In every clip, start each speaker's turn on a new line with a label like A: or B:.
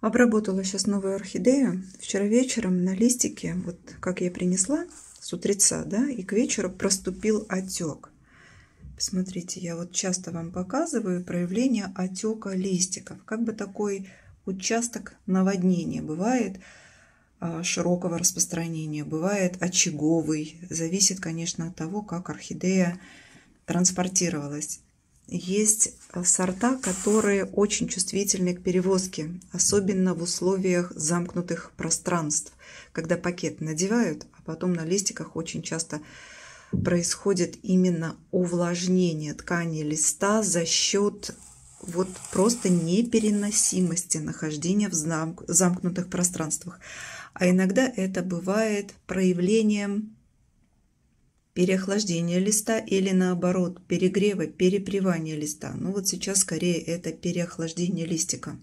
A: Обработала сейчас новую орхидею. Вчера вечером на листике, вот как я принесла с утреца, да, и к вечеру проступил отек. Посмотрите, я вот часто вам показываю проявление отека листиков. Как бы такой участок наводнения бывает а, широкого распространения, бывает очаговый. Зависит, конечно, от того, как орхидея транспортировалась. Есть э, сорта, которые очень чувствительны к перевозке, особенно в условиях замкнутых пространств, когда пакет надевают, а потом на листиках очень часто происходит именно увлажнение ткани листа за счет вот просто непереносимости нахождения в замкнутых пространствах. А иногда это бывает проявлением переохлаждения листа или наоборот перегрева, перепревания листа. Ну вот сейчас скорее это переохлаждение листика.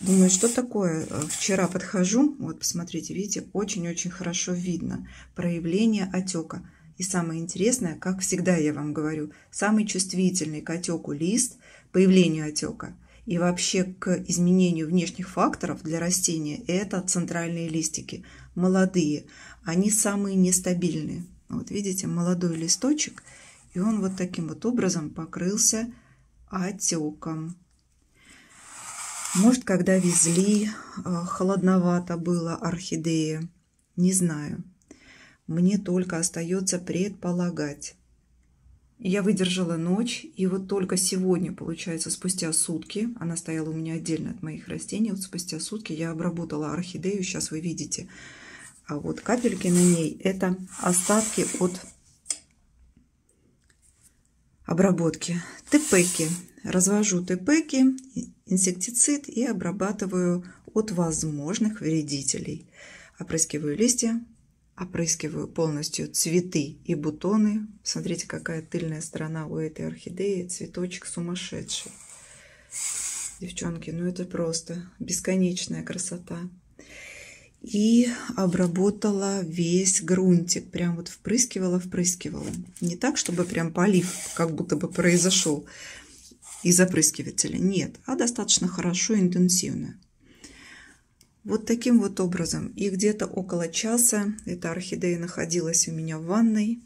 A: Думаю, что такое? Вчера подхожу, вот посмотрите, видите, очень-очень хорошо видно проявление отека. И самое интересное, как всегда я вам говорю, самый чувствительный к отеку лист, появлению отека и вообще к изменению внешних факторов для растения, это центральные листики, молодые. Они самые нестабильные. Вот видите, молодой листочек, и он вот таким вот образом покрылся отеком. Может, когда везли, а, холодновато было орхидеи, не знаю. Мне только остается предполагать. Я выдержала ночь, и вот только сегодня, получается, спустя сутки, она стояла у меня отдельно от моих растений, вот спустя сутки я обработала орхидею, сейчас вы видите, а вот капельки на ней это остатки от обработки. ТПки. Развожу ТПки, инсектицид и обрабатываю от возможных вредителей. Опрыскиваю листья, опрыскиваю полностью цветы и бутоны. Смотрите, какая тыльная сторона у этой орхидеи. Цветочек сумасшедший. Девчонки, ну это просто бесконечная красота и обработала весь грунтик. Прям вот впрыскивала, впрыскивала. Не так, чтобы прям полив как будто бы произошел из опрыскивателя. Нет, а достаточно хорошо, интенсивно. Вот таким вот образом. И где-то около часа эта орхидея находилась у меня в ванной.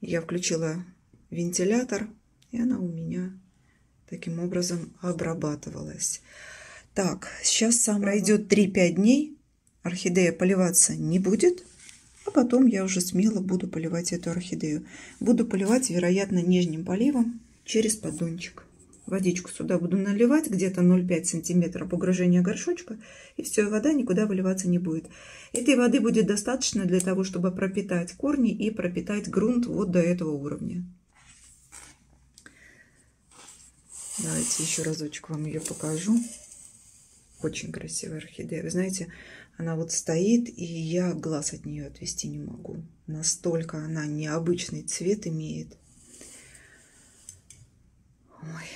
A: Я включила вентилятор, и она у меня таким образом обрабатывалась. Так, сейчас сам пройдет 3-5 дней, орхидея поливаться не будет, а потом я уже смело буду поливать эту орхидею. Буду поливать, вероятно, нижним поливом через поддончик. Водичку сюда буду наливать, где-то 0,5 см погружения горшочка, и все, вода никуда выливаться не будет. Этой воды будет достаточно для того, чтобы пропитать корни и пропитать грунт вот до этого уровня. Давайте еще разочек вам ее покажу. Очень красивая орхидея. Вы знаете, она вот стоит, и я глаз от нее отвести не могу. Настолько она необычный цвет имеет. Ой.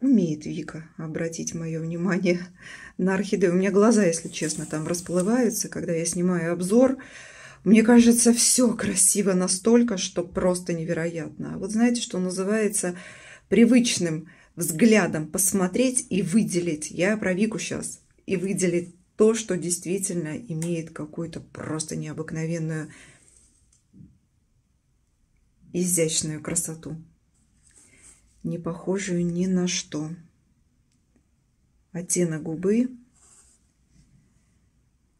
A: Умеет Вика обратить мое внимание на орхидею. У меня глаза, если честно, там расплываются, когда я снимаю обзор. Мне кажется, все красиво настолько, что просто невероятно. А вот знаете, что называется привычным взглядом посмотреть и выделить. Я про Вику сейчас. И выделить то, что действительно имеет какую-то просто необыкновенную изящную красоту. Не похожую ни на что. Оттенок губы.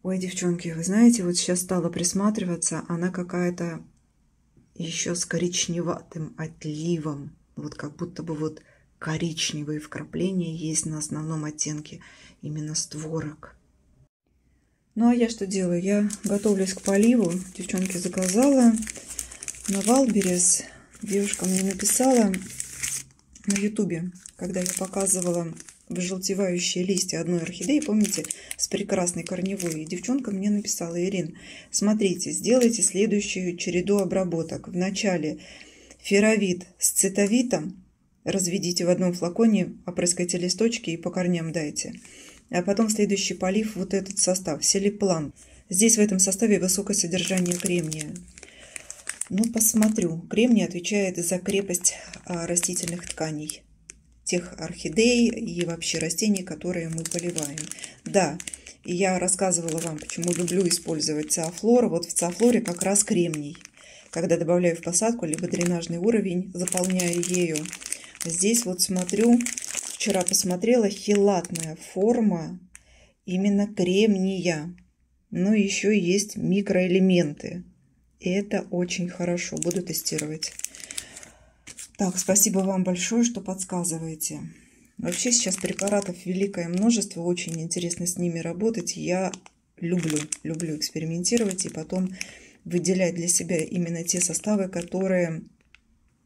A: Ой, девчонки, вы знаете, вот сейчас стала присматриваться, она какая-то еще с коричневатым отливом. Вот как будто бы вот коричневые вкрапления есть на основном оттенке именно створок. Ну а я что делаю? Я готовлюсь к поливу. Девчонки заказала на Wildberries. Девушка мне написала на ютубе, когда я показывала выжелтевающие листья одной орхидеи, помните, с прекрасной корневой. И девчонка мне написала, Ирин, смотрите, сделайте следующую череду обработок. Вначале феровит с цитовитом, разведите в одном флаконе, опрыскайте листочки и по корням дайте. А потом следующий полив вот этот состав, селиплан. Здесь в этом составе высокое содержание кремния. Ну, посмотрю. Кремний отвечает за крепость а, растительных тканей. Тех орхидей и вообще растений, которые мы поливаем. Да, я рассказывала вам, почему люблю использовать циафлор. Вот в циафлоре как раз кремний. Когда добавляю в посадку, либо дренажный уровень, заполняю ею. Здесь вот смотрю, вчера посмотрела, хилатная форма именно кремния. Но еще есть микроэлементы. Это очень хорошо. Буду тестировать. Так, спасибо вам большое, что подсказываете. Вообще сейчас препаратов великое множество. Очень интересно с ними работать. Я люблю, люблю экспериментировать и потом выделять для себя именно те составы, которые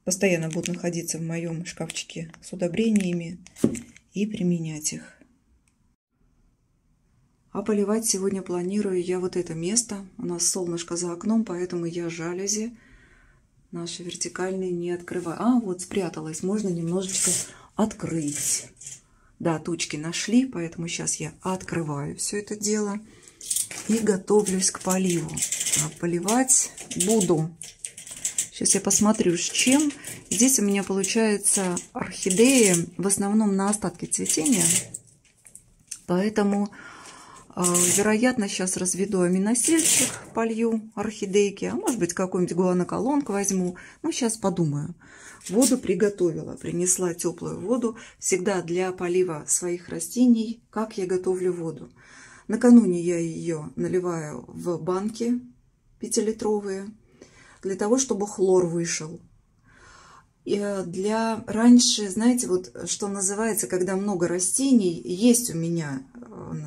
A: постоянно будут находиться в моем шкафчике с удобрениями и применять их. А поливать сегодня планирую я вот это место. У нас солнышко за окном, поэтому я жалюзи наши вертикальные не открываю. А, вот спряталась. Можно немножечко открыть. Да, тучки нашли, поэтому сейчас я открываю все это дело и готовлюсь к поливу. А поливать буду. Сейчас я посмотрю, с чем. Здесь у меня получается орхидеи в основном на остатке цветения. Поэтому а, вероятно, сейчас разведу аминосельчик, полью орхидейки, а может быть какой-нибудь гуаноколонк возьму. Ну, сейчас подумаю. Воду приготовила, принесла теплую воду. Всегда для полива своих растений, как я готовлю воду. Накануне я ее наливаю в банки 5-литровые, для того, чтобы хлор вышел. И э, для раньше, знаете, вот что называется, когда много растений, есть у меня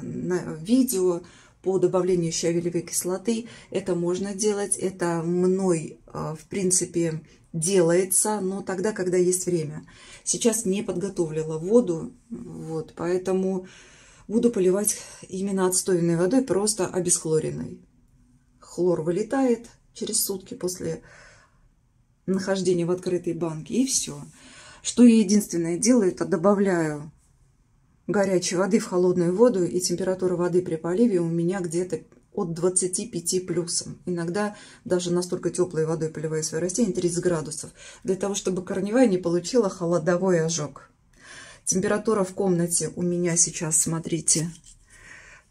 A: на видео по добавлению щавелевой кислоты. Это можно делать, это мной, а, в принципе, делается, но тогда, когда есть время. Сейчас не подготовила воду, вот, поэтому буду поливать именно отстойной водой, просто обесхлоренной. Хлор вылетает через сутки после нахождения в открытой банке, и все. Что я единственное делаю, это добавляю горячей воды в холодную воду, и температура воды при поливе у меня где-то от 25 плюсом. Иногда даже настолько теплой водой поливаю свои растения, 30 градусов, для того, чтобы корневая не получила холодовой ожог. Температура в комнате у меня сейчас, смотрите,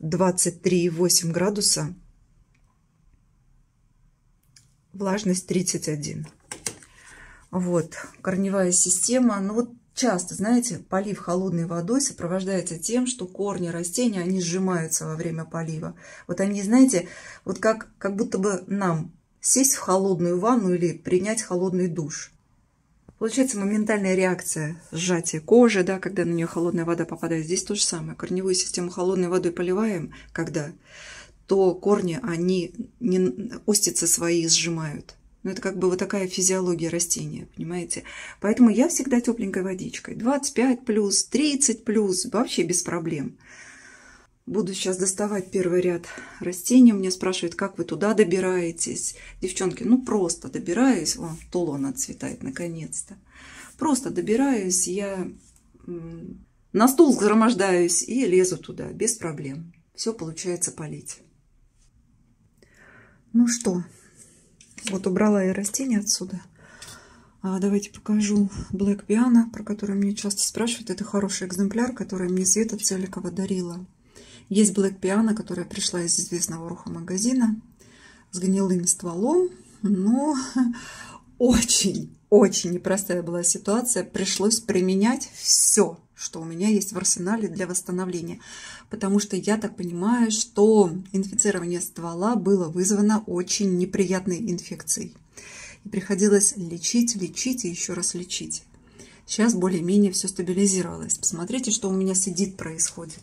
A: 23,8 градуса. Влажность 31. Вот, корневая система. Ну вот часто, знаете, полив холодной водой сопровождается тем, что корни растения, они сжимаются во время полива. Вот они, знаете, вот как, как будто бы нам сесть в холодную ванну или принять холодный душ. Получается моментальная реакция сжатия кожи, да, когда на нее холодная вода попадает. Здесь то же самое. Корневую систему холодной водой поливаем, когда, то корни, они не, остицы свои сжимают. Ну, это как бы вот такая физиология растения, понимаете? Поэтому я всегда тепленькой водичкой. 25 плюс, 30 плюс, вообще без проблем. Буду сейчас доставать первый ряд растений. Меня спрашивают, как вы туда добираетесь. Девчонки, ну просто добираюсь. О, тулон отцветает наконец-то. Просто добираюсь, я на стул загромождаюсь и лезу туда без проблем. Все получается полить. Ну что, вот убрала я растения отсюда. А, давайте покажу Black Piano, про который мне часто спрашивают. Это хороший экземпляр, который мне Света Целикова дарила. Есть Black Piano, которая пришла из известного руха магазина с гнилым стволом, но очень, очень непростая была ситуация. Пришлось применять все, что у меня есть в арсенале для восстановления. Потому что я так понимаю, что инфицирование ствола было вызвано очень неприятной инфекцией. И приходилось лечить, лечить и еще раз лечить. Сейчас более-менее все стабилизировалось. Посмотрите, что у меня с Эдит происходит.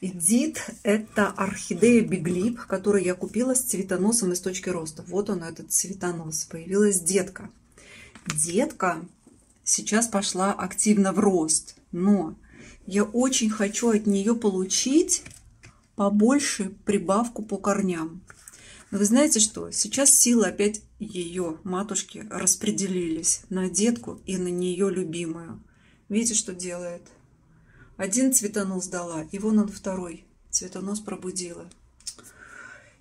A: Эдит – это орхидея биглип, которую я купила с цветоносом из точки роста. Вот он, этот цветонос. Появилась детка. Детка сейчас пошла активно в рост. Но я очень хочу от нее получить побольше прибавку по корням. Но вы знаете что? Сейчас силы опять ее матушки распределились на детку и на нее любимую. Видите, что делает? Один цветонос дала, и вон он второй. Цветонос пробудила.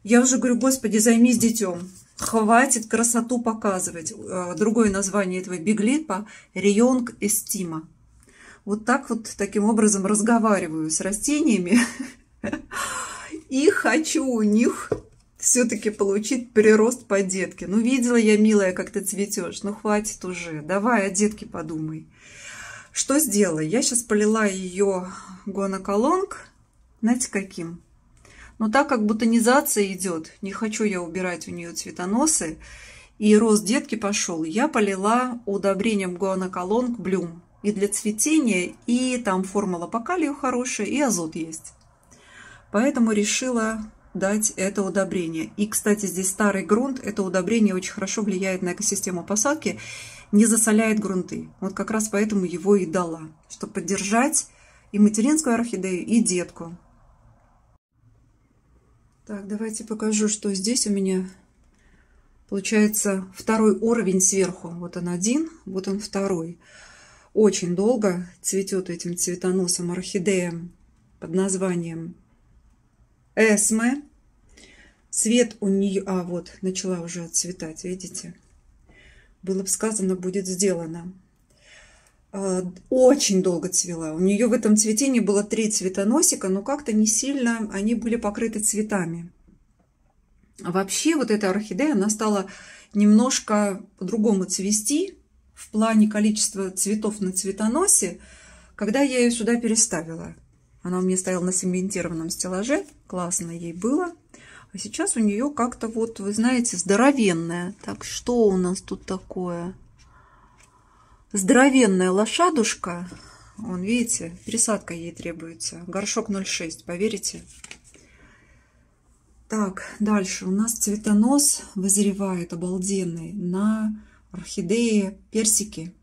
A: Я уже говорю, Господи, займись детем. Хватит красоту показывать. Э, другое название этого биглипа – Рионг эстима. Вот так вот, таким образом разговариваю с растениями. И хочу у них все-таки получить прирост по детке. Ну, видела я, милая, как ты цветешь. Ну, хватит уже. Давай о детке подумай. Что сделала? Я сейчас полила ее гуаноколонг. Знаете, каким? Но так как бутонизация идет, не хочу я убирать у нее цветоносы, и рост детки пошел, я полила удобрением гуаноколонг блюм. И для цветения, и там формула по калию хорошая, и азот есть. Поэтому решила дать это удобрение. И, кстати, здесь старый грунт, это удобрение очень хорошо влияет на экосистему посадки, не засоляет грунты. Вот как раз поэтому его и дала, чтобы поддержать и материнскую орхидею, и детку. Так, давайте покажу, что здесь у меня получается второй уровень сверху. Вот он один, вот он второй. Очень долго цветет этим цветоносом орхидея под названием Эсме. Цвет у нее... А, вот, начала уже отцветать, видите? Было бы сказано, будет сделано. А, очень долго цвела. У нее в этом цветении было три цветоносика, но как-то не сильно они были покрыты цветами. Вообще вот эта орхидея, она стала немножко по-другому цвести в плане количества цветов на цветоносе, когда я ее сюда переставила. Она у меня стояла на цементированном стеллаже. Классно ей было. А сейчас у нее как-то вот, вы знаете, здоровенная. Так, что у нас тут такое? Здоровенная лошадушка. Вон, видите, пересадка ей требуется. Горшок 0,6, поверите? Так, дальше. У нас цветонос вызревает обалденный на орхидеи персики.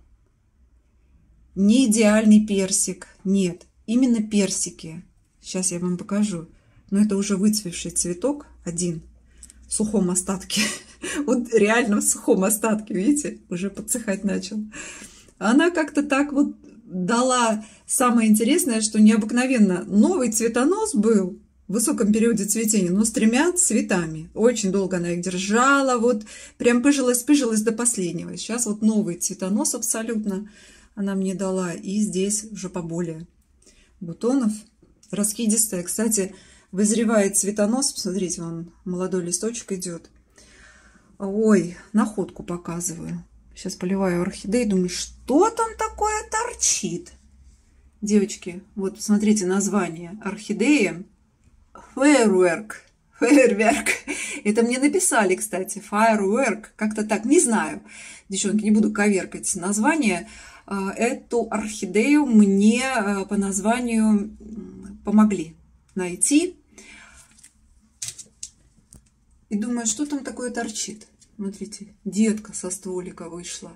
A: Не идеальный персик, нет. Именно персики. Сейчас я вам покажу. Но это уже выцвевший цветок один в сухом остатке. Вот реально в сухом остатке, видите, уже подсыхать начал. Она как-то так вот дала самое интересное, что необыкновенно новый цветонос был в высоком периоде цветения, но с тремя цветами. Очень долго она их держала, вот прям пыжилась-пыжилась до последнего. Сейчас вот новый цветонос абсолютно она мне дала, и здесь уже поболее бутонов. Раскидистая. Кстати, вызревает цветонос. Посмотрите, он молодой листочек идет. Ой, находку показываю. Сейчас поливаю орхидеи. Думаю, что там такое торчит? Девочки, вот посмотрите название. Орхидеи. Firework. Фейерверк. Это мне написали, кстати. Firework. Как-то так. Не знаю. Девчонки, не буду коверкать название. А, эту орхидею мне а, по названию помогли найти. И думаю, что там такое торчит? Смотрите, детка со стволика вышла.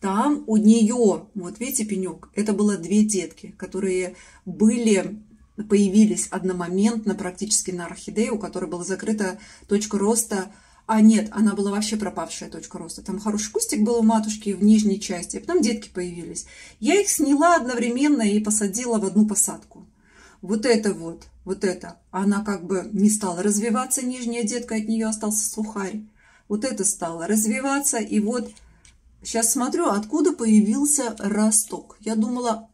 A: Там у нее, вот видите, пенек, это было две детки, которые были, появились одномоментно практически на орхидее, у которой была закрыта точка роста а нет, она была вообще пропавшая точка роста. Там хороший кустик был у матушки в нижней части, а потом детки появились. Я их сняла одновременно и посадила в одну посадку. Вот это вот, вот это, она как бы не стала развиваться, нижняя детка, от нее остался сухарь. Вот это стало развиваться, и вот сейчас смотрю, откуда появился росток. Я думала,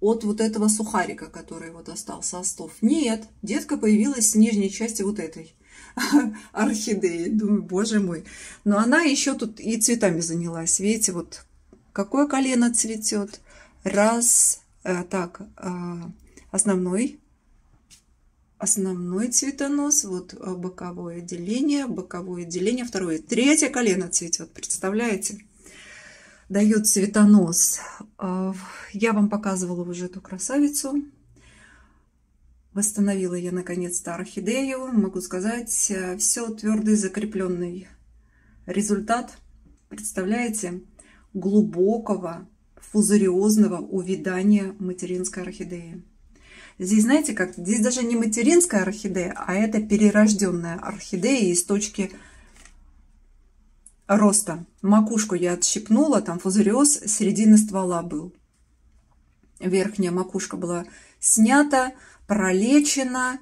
A: от вот этого сухарика, который вот остался остов. Нет, детка появилась с нижней части вот этой. орхидеи. Думаю, боже мой. Но она еще тут и цветами занялась. Видите, вот какое колено цветет. Раз, э, так, э, основной, основной цветонос, вот э, боковое отделение, боковое отделение, второе, третье колено цветет, представляете? Дает цветонос. Э, я вам показывала уже эту красавицу. Восстановила я наконец-то орхидею. Могу сказать, э, все твердый закрепленный результат. Представляете, глубокого фузариозного увядания материнской орхидеи. Здесь, знаете как, здесь даже не материнская орхидея, а это перерожденная орхидея из точки роста. Макушку я отщипнула, там фузариоз середины ствола был. Верхняя макушка была снята, пролечена,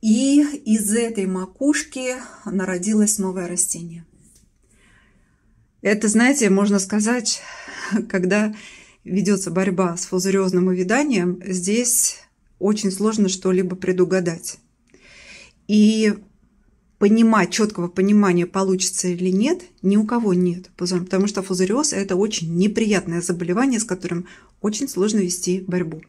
A: и из этой макушки народилось новое растение. Это, знаете, можно сказать, когда ведется борьба с фузариозным увяданием, здесь очень сложно что-либо предугадать. И понимать, четкого понимания, получится или нет, ни у кого нет. Потому что фузариоз – это очень неприятное заболевание, с которым очень сложно вести борьбу.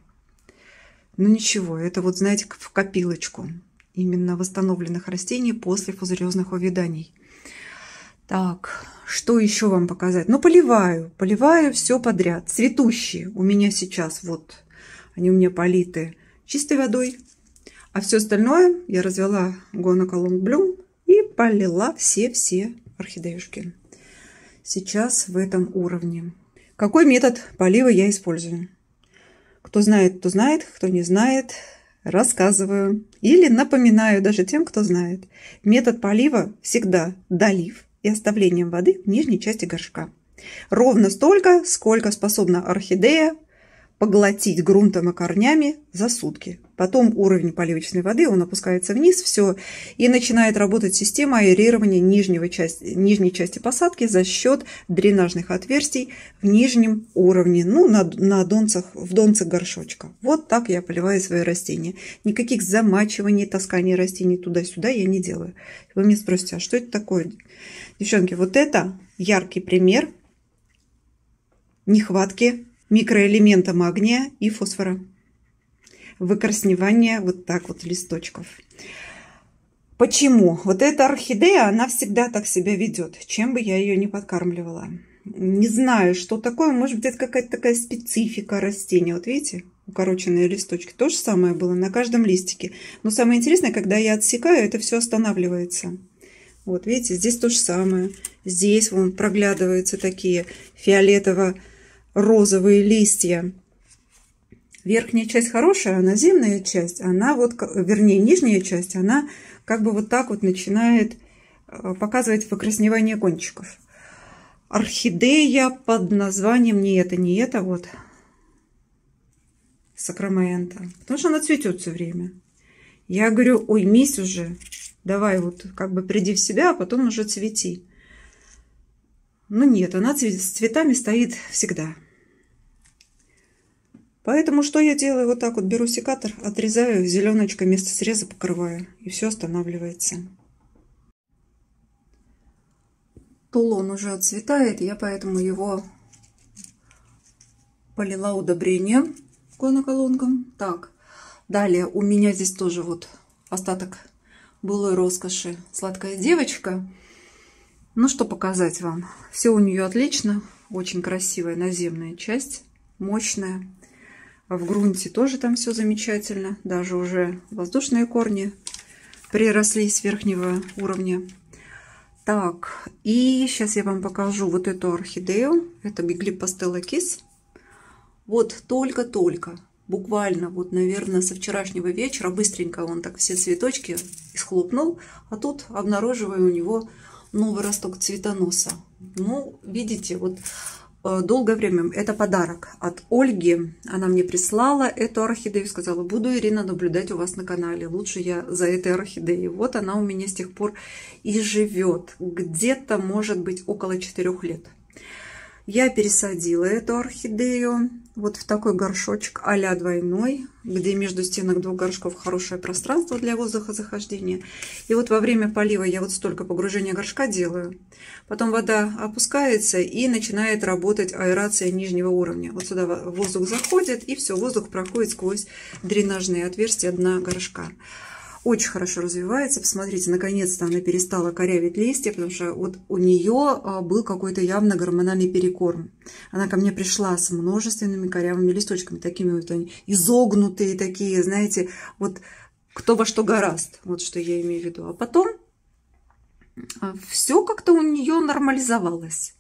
A: Но ничего, это вот, знаете, в копилочку именно восстановленных растений после фузариозных увяданий. Так, что еще вам показать? Ну, поливаю, поливаю все подряд. Цветущие у меня сейчас, вот, они у меня политы чистой водой. А все остальное я развела гоноколон блюм и полила все-все орхидеюшки. Сейчас в этом уровне. Какой метод полива я использую? Кто знает, кто знает, кто не знает, рассказываю. Или напоминаю даже тем, кто знает. Метод полива всегда долив и оставлением воды в нижней части горшка. Ровно столько, сколько способна орхидея поглотить грунтом и корнями за сутки. Потом уровень поливочной воды, он опускается вниз, все, и начинает работать система аэрирования нижнего части, нижней части посадки за счет дренажных отверстий в нижнем уровне, ну, на, на донцах, в донцах горшочка. Вот так я поливаю свои растения. Никаких замачиваний, тасканий растений туда-сюда я не делаю. Вы мне спросите, а что это такое? Девчонки, вот это яркий пример нехватки микроэлемента магния и фосфора. Выкрасневание вот так вот листочков. Почему? Вот эта орхидея, она всегда так себя ведет, чем бы я ее не подкармливала. Не знаю, что такое. Может быть, это какая-то такая специфика растения. Вот видите, укороченные листочки. То же самое было на каждом листике. Но самое интересное, когда я отсекаю, это все останавливается. Вот, видите, здесь то же самое. Здесь вон проглядываются такие фиолетово-розовые листья. Верхняя часть хорошая, а наземная часть, она вот, вернее, нижняя часть, она как бы вот так вот начинает э, показывать выкрасневание кончиков. Орхидея под названием не это, не это вот, сакрамента. Потому что она цветет все время. Я говорю, ой, мисс уже, Давай вот как бы приди в себя, а потом уже цвети. Ну нет, она с цветами стоит всегда. Поэтому что я делаю? Вот так вот беру секатор, отрезаю зеленочкой место среза, покрываю. И все останавливается. Тулон уже отцветает, я поэтому его полила удобрением гоноколонком. Так, далее у меня здесь тоже вот остаток былой роскоши. Сладкая девочка. Ну, что показать вам. Все у нее отлично. Очень красивая наземная часть. Мощная. В грунте тоже там все замечательно. Даже уже воздушные корни приросли с верхнего уровня. Так, и сейчас я вам покажу вот эту орхидею. Это Биглип Пастелла Кис. Вот только-только буквально вот, наверное, со вчерашнего вечера быстренько он так все цветочки исхлопнул, а тут обнаруживаю у него новый росток цветоноса. Ну, видите, вот э, долгое время это подарок от Ольги. Она мне прислала эту орхидею, сказала, буду, Ирина, наблюдать у вас на канале. Лучше я за этой орхидеей. Вот она у меня с тех пор и живет. Где-то, может быть, около 4 лет. Я пересадила эту орхидею вот в такой горшочек а двойной, где между стенок двух горшков хорошее пространство для воздухозахождения. И вот во время полива я вот столько погружения горшка делаю. Потом вода опускается и начинает работать аэрация нижнего уровня. Вот сюда воздух заходит и все, воздух проходит сквозь дренажные отверстия дна горшка очень хорошо развивается. Посмотрите, наконец-то она перестала корявить листья, потому что вот у нее а, был какой-то явно гормональный перекорм. Она ко мне пришла с множественными корявыми листочками, такими вот они изогнутые такие, знаете, вот кто во что гораст, вот что я имею в виду. А потом а, все как-то у нее нормализовалось.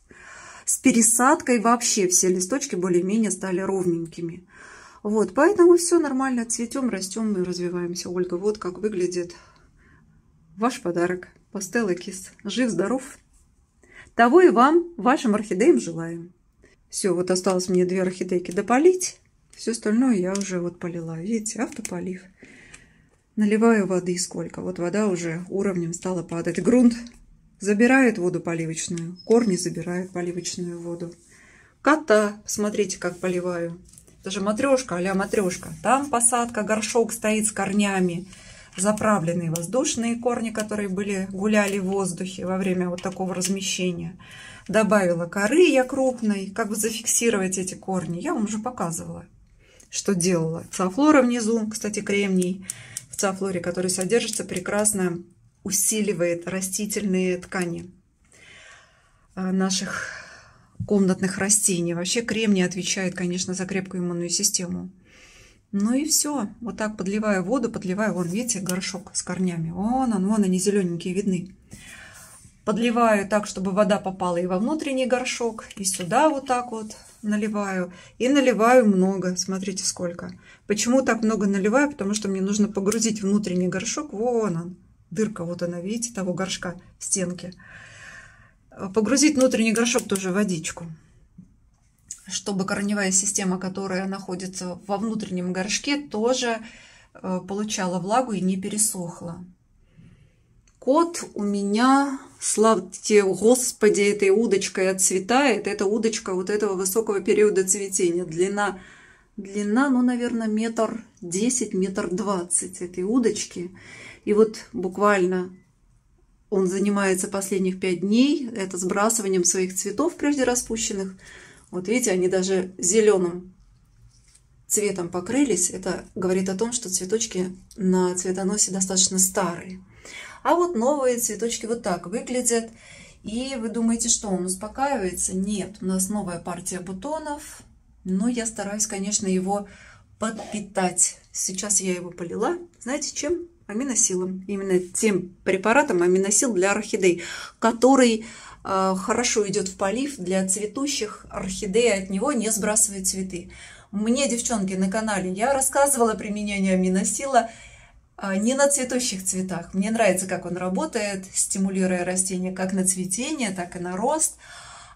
A: С пересадкой вообще все листочки более-менее стали ровненькими. Вот, поэтому все нормально, цветем, растем и развиваемся. Ольга, вот как выглядит ваш подарок. Пастелла Кис. Жив-здоров. Того и вам, вашим орхидеям желаем. Все, вот осталось мне две орхидейки дополить. Все остальное я уже вот полила. Видите, автополив. Наливаю воды сколько. Вот вода уже уровнем стала падать. Грунт забирает воду поливочную, корни забирают поливочную воду. Кота, смотрите, как поливаю. Это же матрешка, а матрешка. Там посадка, горшок стоит с корнями, заправленные воздушные корни, которые были гуляли в воздухе во время вот такого размещения. Добавила коры я крупной, как бы зафиксировать эти корни. Я вам уже показывала, что делала. Циафлора внизу, кстати, кремний в циафлоре, который содержится, прекрасно усиливает растительные ткани а, наших комнатных растений. Вообще кремний отвечает, конечно, за крепкую иммунную систему. Ну и все. Вот так подливаю воду, подливаю, вон, видите, горшок с корнями. Вон он, вон они зелененькие видны. Подливаю так, чтобы вода попала и во внутренний горшок, и сюда вот так вот наливаю. И наливаю много, смотрите сколько. Почему так много наливаю? Потому что мне нужно погрузить внутренний горшок. Вон он, дырка вот она, видите, того горшка в стенке. Погрузить внутренний горшок тоже водичку чтобы корневая система, которая находится во внутреннем горшке, тоже э, получала влагу и не пересохла. Кот у меня, славьте Господи, этой удочкой отцветает. Это удочка вот этого высокого периода цветения. Длина, длина ну, наверное, метр десять, метр двадцать этой удочки. И вот буквально он занимается последних пять дней. Это сбрасыванием своих цветов, прежде распущенных. Вот видите, они даже зеленым цветом покрылись. Это говорит о том, что цветочки на цветоносе достаточно старые. А вот новые цветочки вот так выглядят. И вы думаете, что он успокаивается? Нет, у нас новая партия бутонов. Но я стараюсь, конечно, его подпитать. Сейчас я его полила. Знаете, чем? Аминосилом. Именно тем препаратом аминосил для орхидей, который э, хорошо идет в полив для цветущих орхидей. От него не сбрасывает цветы. Мне, девчонки, на канале я рассказывала применение аминосила а, не на цветущих цветах. Мне нравится, как он работает, стимулируя растения как на цветение, так и на рост.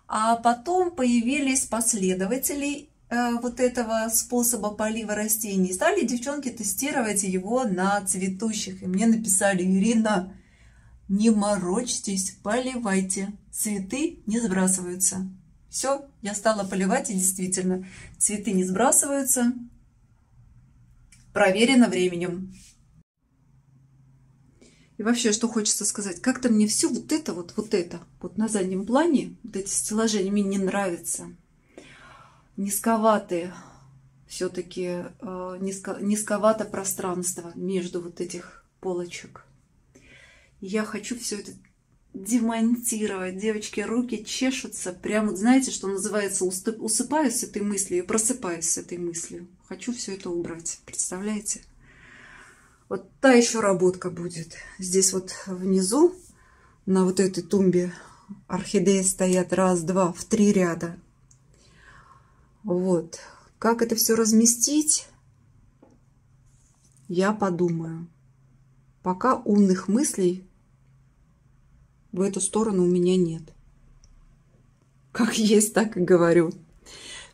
A: А потом появились последователи э, вот этого способа полива растений. Стали девчонки тестировать его на цветущих. И мне написали, Ирина, не морочьтесь, поливайте. Цветы не сбрасываются. Все, я стала поливать, и действительно, цветы не сбрасываются. Проверено временем. И вообще, что хочется сказать, как-то мне все вот это, вот, вот это, вот на заднем плане, вот эти стеллажи, мне не нравятся. Низковатые, все-таки э, низко, низковато пространство между вот этих полочек. Я хочу все это демонтировать. Девочки, руки чешутся. Прям, знаете, что называется, усыпаюсь с этой мыслью и просыпаюсь с этой мыслью. Хочу все это убрать. Представляете? Вот та еще работка будет. Здесь вот внизу на вот этой тумбе орхидеи стоят раз, два, в три ряда. Вот. Как это все разместить, я подумаю. Пока умных мыслей в эту сторону у меня нет. Как есть, так и говорю.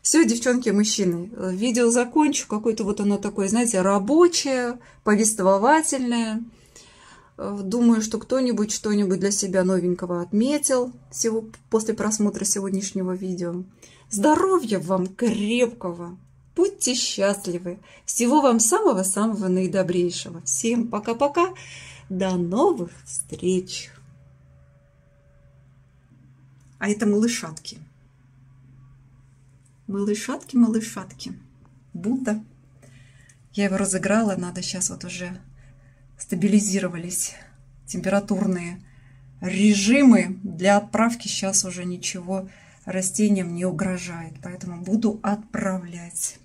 A: Все, девчонки, мужчины, видео закончу. Какое-то вот оно такое, знаете, рабочее, повествовательное. Думаю, что кто-нибудь что-нибудь для себя новенького отметил после просмотра сегодняшнего видео. Здоровья вам крепкого! Будьте счастливы! Всего вам самого-самого наидобрейшего! Всем пока-пока! До новых встреч! А это малышатки. Малышатки, малышатки. Будда. Я его разыграла, надо сейчас вот уже стабилизировались температурные режимы. Для отправки сейчас уже ничего растениям не угрожает, поэтому буду отправлять.